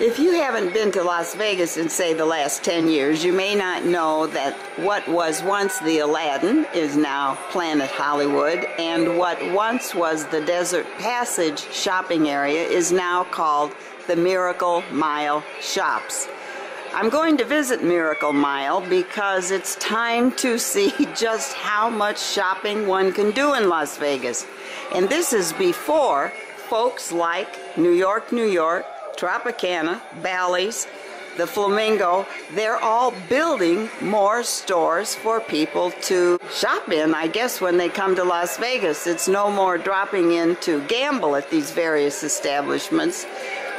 If you haven't been to Las Vegas in, say, the last 10 years, you may not know that what was once the Aladdin is now Planet Hollywood, and what once was the Desert Passage shopping area is now called the Miracle Mile Shops. I'm going to visit Miracle Mile because it's time to see just how much shopping one can do in Las Vegas. And this is before folks like New York, New York, Tropicana, Bally's, the Flamingo, they're all building more stores for people to shop in, I guess, when they come to Las Vegas. It's no more dropping in to gamble at these various establishments.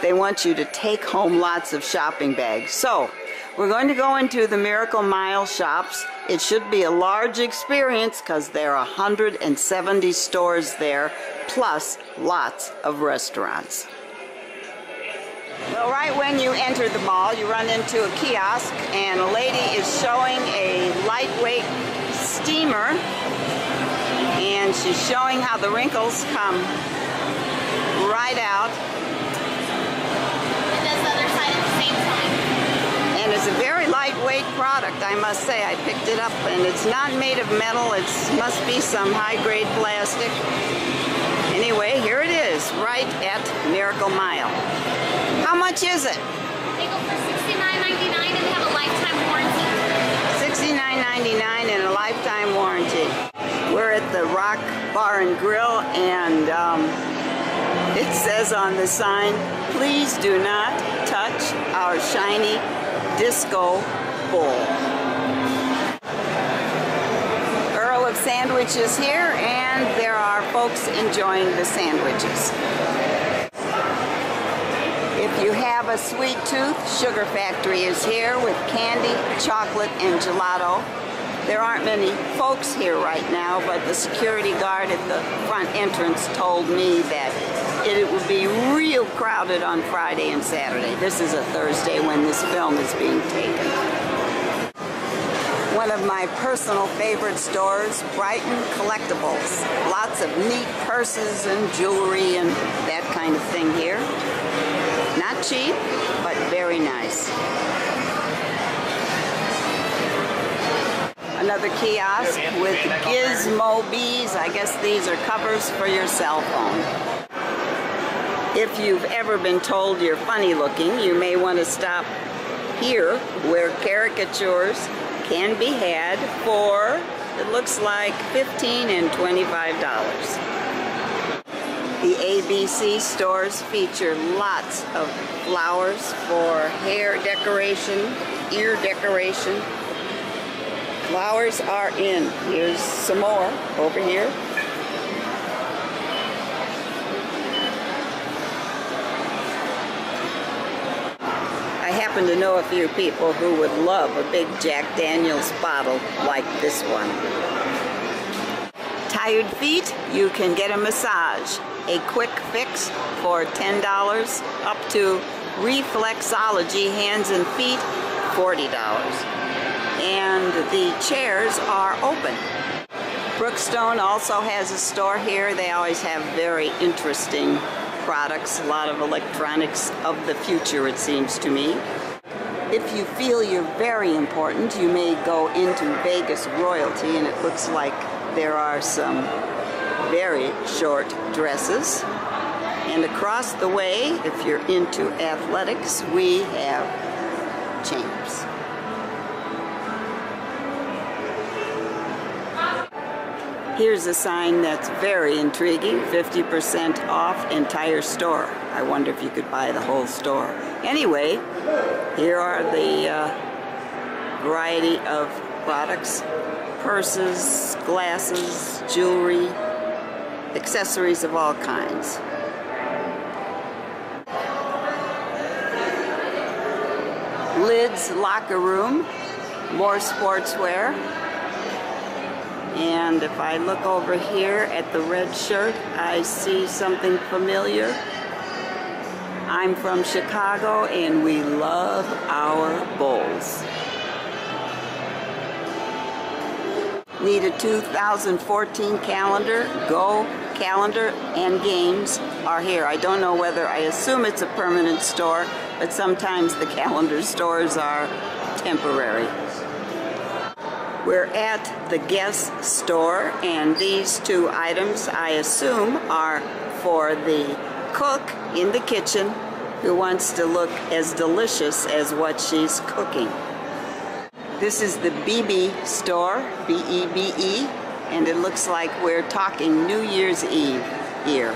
They want you to take home lots of shopping bags. So, we're going to go into the Miracle Mile shops. It should be a large experience because there are 170 stores there, plus lots of restaurants. Well, right when you enter the mall, you run into a kiosk, and a lady is showing a lightweight steamer, and she's showing how the wrinkles come right out. It does the other side at the same time. And it's a very lightweight product, I must say. I picked it up, and it's not made of metal. It must be some high-grade plastic. Anyway, here it is, right at Miracle Mile. How much is it? They go for $69.99 and they have a lifetime warranty. $69.99 and a lifetime warranty. We're at the Rock Bar and Grill and um, it says on the sign, please do not touch our shiny disco bowl. Earl of Sandwiches here and there are folks enjoying the sandwiches. If you have a sweet tooth, Sugar Factory is here with candy, chocolate, and gelato. There aren't many folks here right now, but the security guard at the front entrance told me that it would be real crowded on Friday and Saturday. This is a Thursday when this film is being taken. One of my personal favorite stores, Brighton Collectibles. Lots of neat purses and jewelry and that kind of thing here. Not cheap, but very nice. Another kiosk with Gizmobies. I guess these are covers for your cell phone. If you've ever been told you're funny looking, you may want to stop here where caricatures can be had for, it looks like 15 and $25. The ABC stores feature lots of flowers for hair decoration, ear decoration. Flowers are in. Here's some more over here. I happen to know a few people who would love a big Jack Daniels bottle like this one. Tired feet? You can get a massage. A quick fix for $10 up to reflexology hands and feet $40 and the chairs are open. Brookstone also has a store here. They always have very interesting products a lot of electronics of the future it seems to me. If you feel you're very important you may go into Vegas royalty and it looks like there are some very short dresses. And across the way, if you're into athletics, we have champs. Here's a sign that's very intriguing, 50% off entire store. I wonder if you could buy the whole store. Anyway, here are the uh, variety of products, purses, glasses, jewelry, accessories of all kinds. Lids locker room, more sportswear. And if I look over here at the red shirt, I see something familiar. I'm from Chicago and we love our Bulls. Need a 2014 calendar? Go calendar and games are here. I don't know whether, I assume it's a permanent store, but sometimes the calendar stores are temporary. We're at the guest store, and these two items, I assume, are for the cook in the kitchen who wants to look as delicious as what she's cooking. This is the Bebe store, B-E-B-E, and it looks like we're talking New Year's Eve here.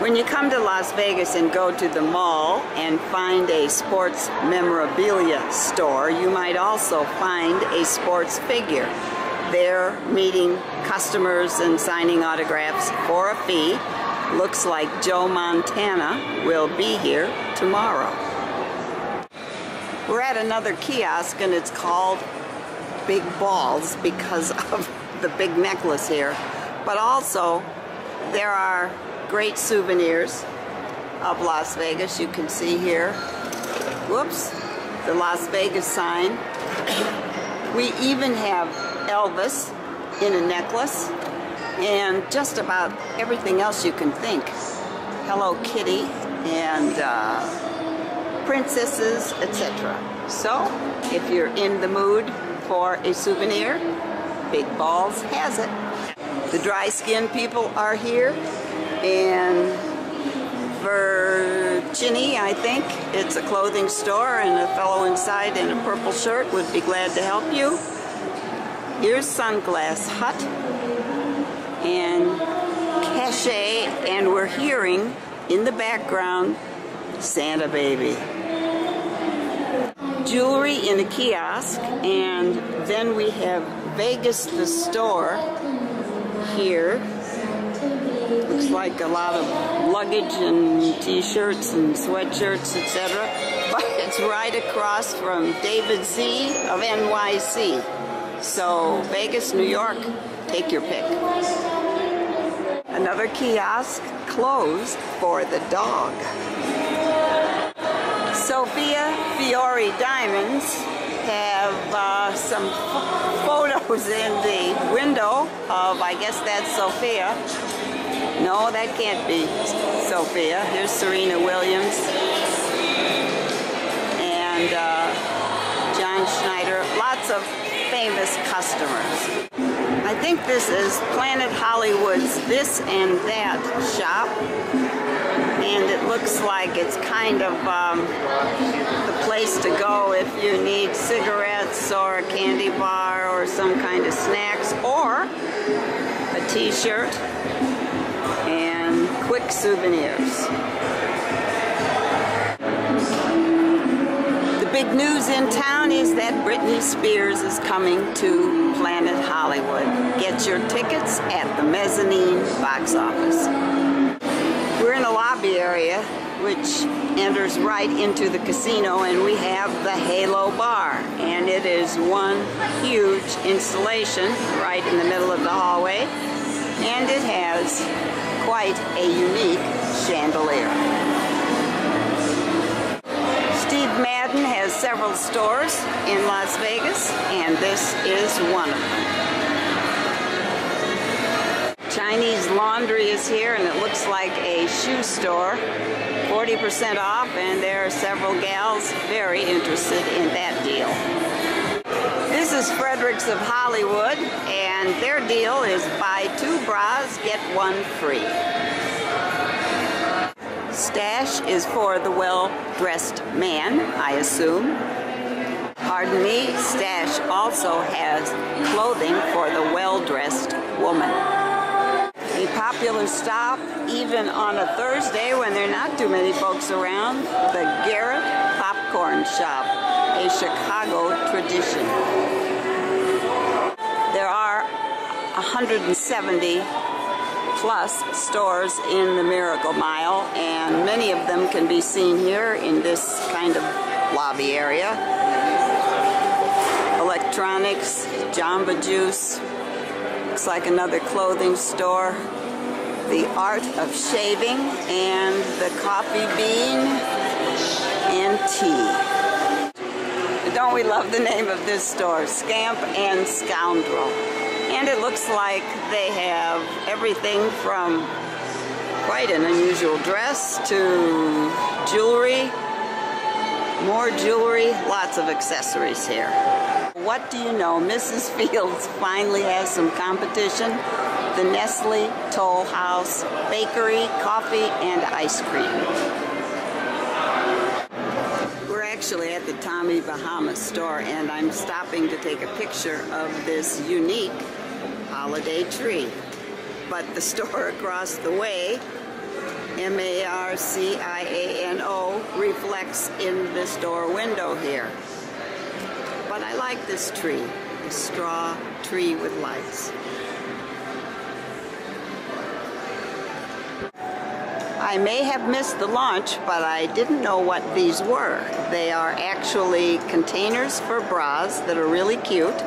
When you come to Las Vegas and go to the mall and find a sports memorabilia store, you might also find a sports figure. They're meeting customers and signing autographs for a fee. Looks like Joe Montana will be here tomorrow. We're at another kiosk and it's called Big Balls because of the big necklace here. But also, there are great souvenirs of Las Vegas. You can see here, whoops, the Las Vegas sign. We even have Elvis in a necklace and just about everything else you can think. Hello Kitty and uh, princesses, etc. So, if you're in the mood for a souvenir, Big Balls has it. The dry skin people are here and Virginie, I think. It's a clothing store and a fellow inside in a purple shirt would be glad to help you. Here's Sunglass Hut and Cache and we're hearing in the background Santa Baby. Jewelry in a kiosk and then we have Vegas the store here looks like a lot of luggage and t-shirts and sweatshirts, etc. But it's right across from David Z of NYC. So Vegas, New York, take your pick. Another kiosk closed for the dog. Sophia Fiore Diamonds have uh, some photos in the window of, I guess that's Sophia, no, that can't be Sophia. Here's Serena Williams and uh, John Schneider. Lots of famous customers. I think this is Planet Hollywood's This and That shop. And it looks like it's kind of um, the place to go if you need cigarettes or a candy bar or some kind of snacks or a t-shirt and quick souvenirs. The big news in town is that Britney Spears is coming to Planet Hollywood. Get your tickets at the mezzanine box office. We're in a lobby area which enters right into the casino and we have the Halo Bar and it is one huge installation right in the middle of the hallway and it has quite a unique chandelier. Steve Madden has several stores in Las Vegas, and this is one of them. Chinese laundry is here, and it looks like a shoe store. 40% off, and there are several gals very interested in that deal. This is Fredericks of Hollywood, and their deal is buy two bras, get one free. Stash is for the well-dressed man, I assume. Pardon me, Stash also has clothing for the well-dressed woman. A popular stop, even on a Thursday when there are not too many folks around, the Garrett Popcorn Shop, a Chicago tradition. There are 170 plus stores in the Miracle Mile, and many of them can be seen here in this kind of lobby area. Electronics, Jamba Juice, looks like another clothing store. The Art of Shaving, and the Coffee Bean and Tea. Don't we love the name of this store, Scamp and Scoundrel. And it looks like they have everything from quite an unusual dress to jewelry, more jewelry, lots of accessories here. What do you know? Mrs. Fields finally has some competition. The Nestle Toll House Bakery, Coffee, and Ice Cream We're actually at the Tommy Bahama store and I'm stopping to take a picture of this unique holiday tree. But the store across the way, M-A-R-C-I-A-N-O, reflects in the store window here. I like this tree, the straw tree with lights. I may have missed the launch, but I didn't know what these were. They are actually containers for bras that are really cute,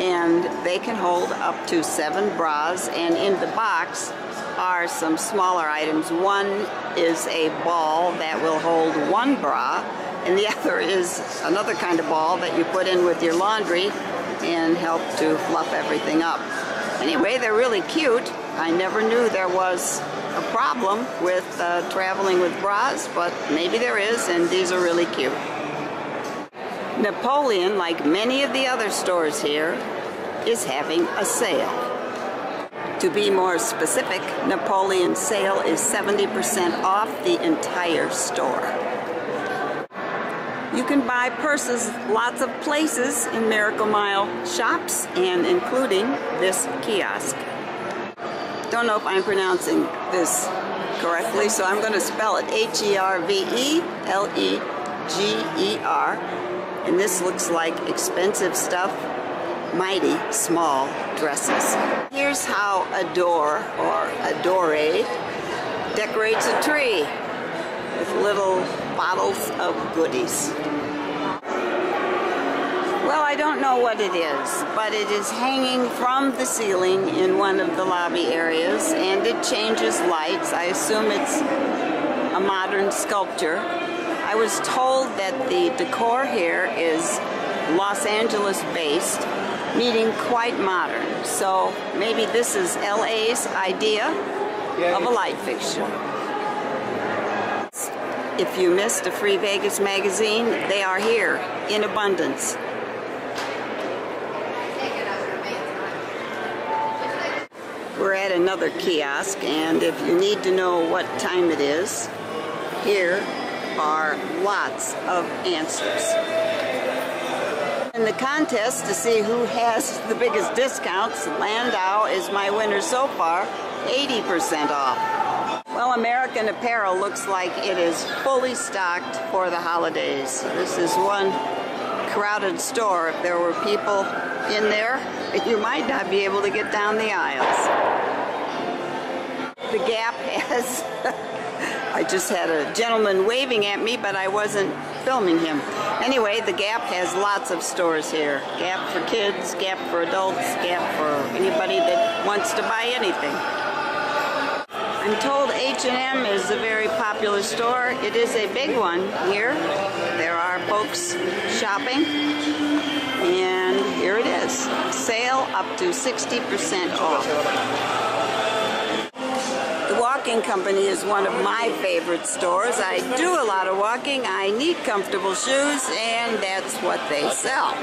and they can hold up to seven bras, and in the box are some smaller items. One is a ball that will hold one bra, and the other is another kind of ball that you put in with your laundry and help to fluff everything up. Anyway, they're really cute. I never knew there was a problem with uh, traveling with bras, but maybe there is, and these are really cute. Napoleon, like many of the other stores here, is having a sale. To be more specific, Napoleon's sale is 70% off the entire store. You can buy purses lots of places in Miracle Mile shops and including this kiosk don't know if I'm pronouncing this correctly, so I'm going to spell it H-E-R-V-E-L-E-G-E-R. And this looks like expensive stuff, mighty small dresses. Here's how a door or Adore, decorates a tree with little bottles of goodies. Well, I don't know what it is, but it is hanging from the ceiling in one of the lobby areas, and it changes lights. I assume it's a modern sculpture. I was told that the decor here is Los Angeles based, meaning quite modern. So maybe this is LA's idea of a light fixture. If you missed a free Vegas magazine, they are here in abundance. We're at another kiosk, and if you need to know what time it is, here are lots of answers. In the contest to see who has the biggest discounts, Landau is my winner so far, 80% off. American Apparel looks like it is fully stocked for the holidays. This is one crowded store. If there were people in there, you might not be able to get down the aisles. The Gap has, I just had a gentleman waving at me, but I wasn't filming him. Anyway, the Gap has lots of stores here. Gap for kids, Gap for adults, Gap for anybody that wants to buy anything. I'm told H&M is a very popular store. It is a big one here. There are folks shopping. And here it is. Sale up to 60% off. The Walking Company is one of my favorite stores. I do a lot of walking. I need comfortable shoes, and that's what they sell.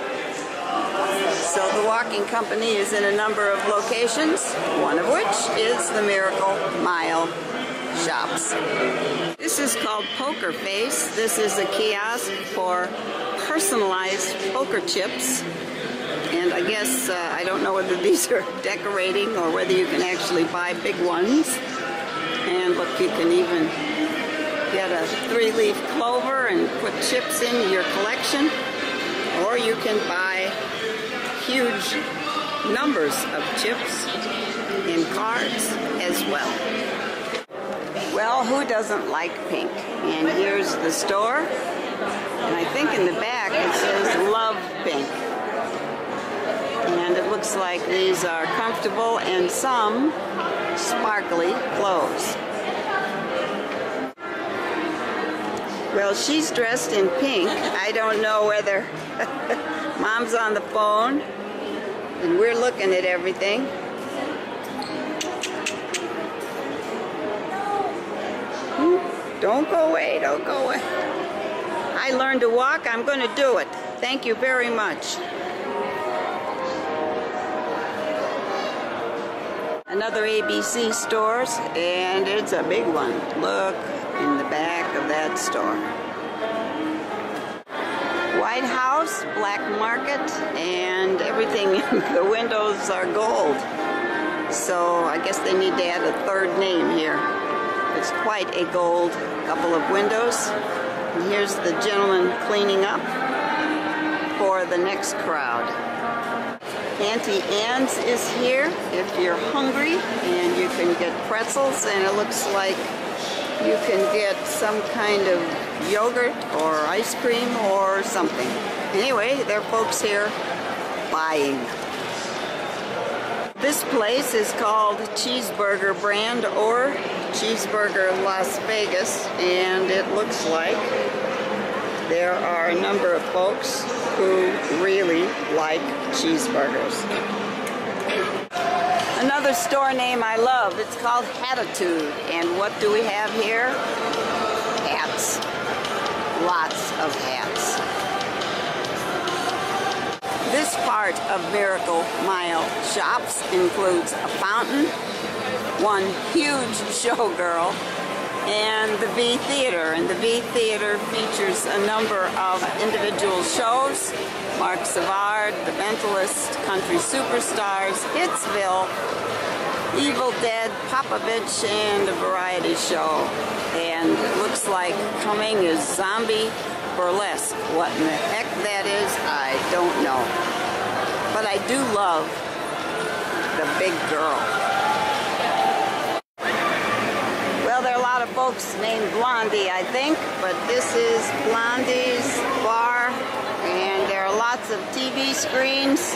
So the Walking Company is in a number of locations, one of which is the Miracle Mile Shops. This is called Poker Face. This is a kiosk for personalized poker chips. And I guess, uh, I don't know whether these are decorating or whether you can actually buy big ones. And look, you can even get a three-leaf clover and put chips in your collection. Or you can buy huge numbers of chips and cards as well. Well, who doesn't like pink? And here's the store. And I think in the back it says Love Pink. And it looks like these are comfortable and some sparkly clothes. Well, she's dressed in pink. I don't know whether mom's on the phone And we're looking at everything. Hmm? Don't go away, don't go away. I learned to walk, I'm going to do it. Thank you very much. Another ABC stores, and it's a big one. Look store. White House, black market, and everything, the windows are gold. So I guess they need to add a third name here. It's quite a gold couple of windows. And here's the gentleman cleaning up for the next crowd. Auntie Anne's is here if you're hungry and you can get pretzels and it looks like you can get some kind of yogurt or ice cream or something. Anyway, there are folks here buying. This place is called Cheeseburger Brand or Cheeseburger Las Vegas and it looks like there are a number of folks who really like cheeseburgers. Another store name I love, it's called Hatitude. And what do we have here? Hats. Lots of hats. This part of Miracle Mile Shops includes a fountain, one huge showgirl, and the V Theater. And the V Theater features a number of individual shows, Marc Savard, The Mentalist, Country Superstars, Hitsville, Evil Dead, Popovich, and a variety show. And looks like coming is Zombie Burlesque. What in the heck that is, I don't know. But I do love the big girl. Well, there are a lot of folks named Blondie, I think, but this is Blondie's bar, and there are lots of TV screens,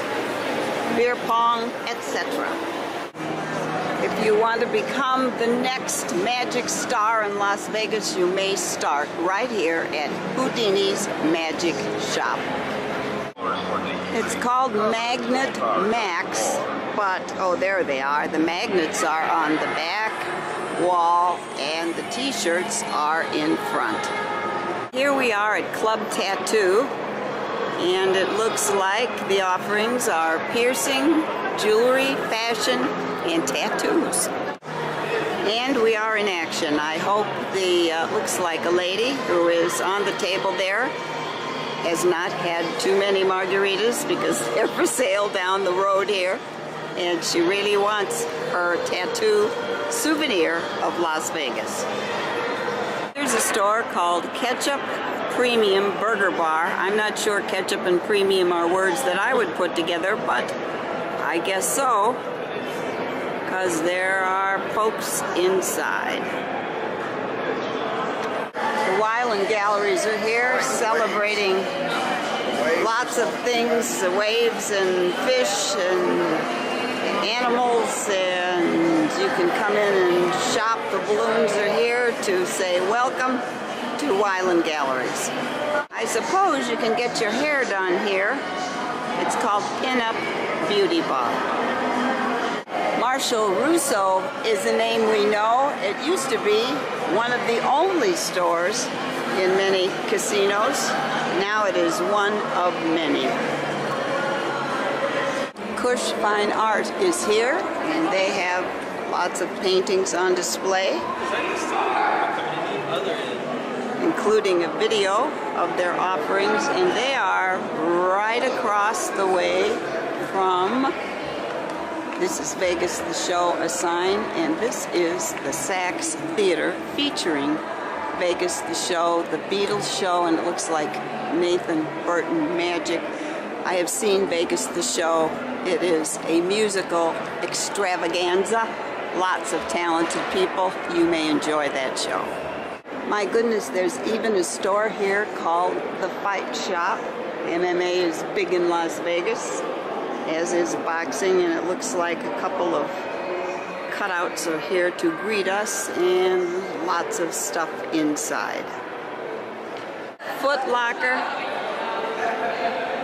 beer pong, etc. If you want to become the next magic star in Las Vegas, you may start right here at Houdini's Magic Shop. It's called Magnet Max, but, oh, there they are. The magnets are on the back wall and the t-shirts are in front. Here we are at Club Tattoo and it looks like the offerings are piercing, jewelry, fashion, and tattoos. And we are in action. I hope the, uh, looks like a lady who is on the table there has not had too many margaritas because they're for sale down the road here. And she really wants her tattoo souvenir of Las Vegas. There's a store called Ketchup Premium Burger Bar. I'm not sure ketchup and premium are words that I would put together, but I guess so, because there are folks inside. The Wyland Galleries are here celebrating lots of things, the waves and fish and animals and you can come in and shop. The balloons are here to say welcome to Galleries. I suppose you can get your hair done here. It's called Pinup Beauty Bar. Marshall Rousso is a name we know. It used to be one of the only stores in many casinos. Now it is one of many. Kush Fine Art is here, and they have lots of paintings on display, including a video of their offerings, and they are right across the way from this is Vegas the Show a sign, and this is the Saxe Theater featuring Vegas the Show, the Beatles show, and it looks like Nathan Burton Magic. I have seen Vegas the Show it is a musical extravaganza. Lots of talented people. You may enjoy that show. My goodness, there's even a store here called The Fight Shop. MMA is big in Las Vegas, as is boxing, and it looks like a couple of cutouts are here to greet us, and lots of stuff inside. Foot Locker,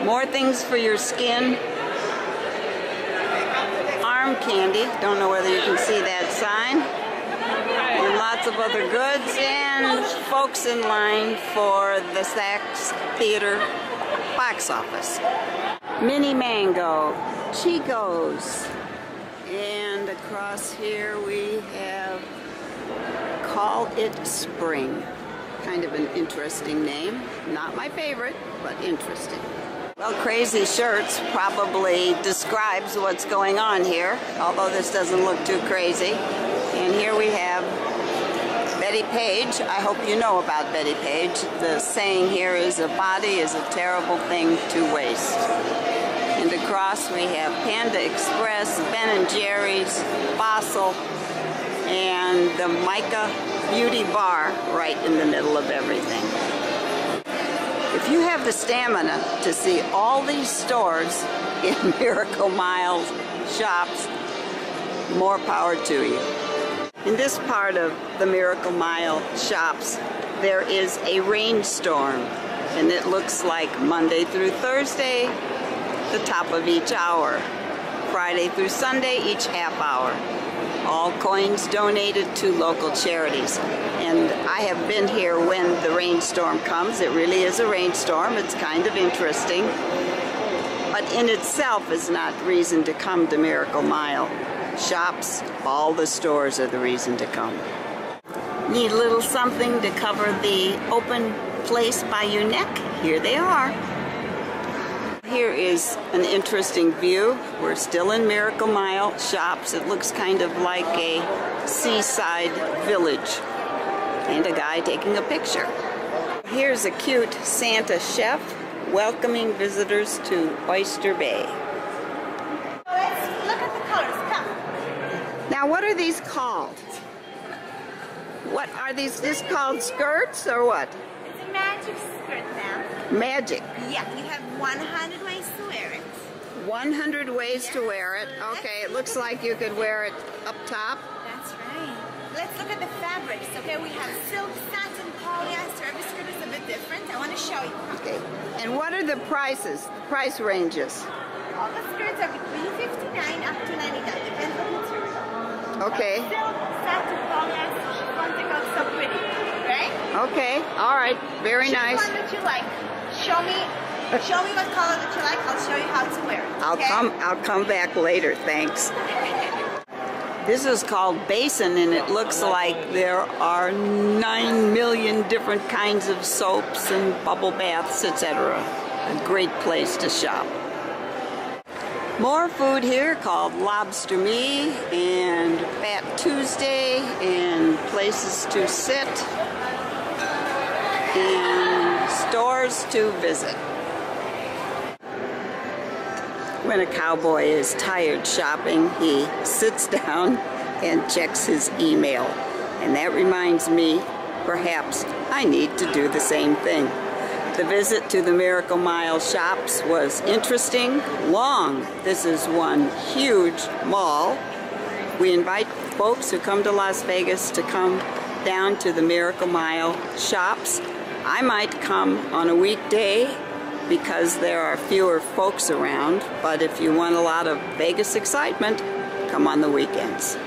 more things for your skin, arm candy. Don't know whether you can see that sign. Lots of other goods and folks in line for the Saxe Theater box office. Mini Mango, Chico's, and across here we have Call It Spring. Kind of an interesting name. Not my favorite, but interesting. Well, Crazy Shirts probably describes what's going on here, although this doesn't look too crazy. And here we have Bettie Page. I hope you know about Bettie Page. The saying here is a body is a terrible thing to waste. And across we have Panda Express, Ben and Jerry's, Fossil, and the Mica Beauty Bar right in the middle of everything. If you have the stamina to see all these stores in Miracle Mile shops, more power to you. In this part of the Miracle Mile shops, there is a rainstorm, and it looks like Monday through Thursday, the top of each hour. Friday through Sunday, each half hour. All coins donated to local charities. And I have been here when the rainstorm comes. It really is a rainstorm. It's kind of interesting. But in itself is not reason to come to Miracle Mile. Shops, all the stores are the reason to come. Need a little something to cover the open place by your neck? Here they are. Here is an interesting view. We're still in Miracle Mile shops. It looks kind of like a seaside village. And a guy taking a picture. Here's a cute Santa chef welcoming visitors to Oyster Bay. Let's look at the colors. Come. Now what are these called? What are these this called skirts or what? It's a magic skirt now. Magic. Yeah, you have 100 ways to wear it. 100 ways to wear it. Okay, it looks like you could wear it up top. That's right. Let's look at the fabrics. Okay, we have silk, satin, polyester. Every skirt is a bit different. I want to show you. Okay. And what are the prices? The price ranges. All the skirts are between 59 up to 99. Depends on. Okay. Silk, satin, polyester, chiffon, so pretty. Right? Okay. All right. Very Choose nice. one that you like. Show me, show me what color that you like. I'll show you how to wear it. I'll come I'll come back later. Thanks. This is called Basin and it looks like there are 9 million different kinds of soaps and bubble baths, etc. A great place to shop. More food here called Lobster Me and Fat Tuesday and places to sit and stores to visit. When a cowboy is tired shopping, he sits down and checks his email. And that reminds me, perhaps I need to do the same thing. The visit to the Miracle Mile shops was interesting, long. This is one huge mall. We invite folks who come to Las Vegas to come down to the Miracle Mile shops. I might come on a weekday because there are fewer folks around, but if you want a lot of Vegas excitement, come on the weekends.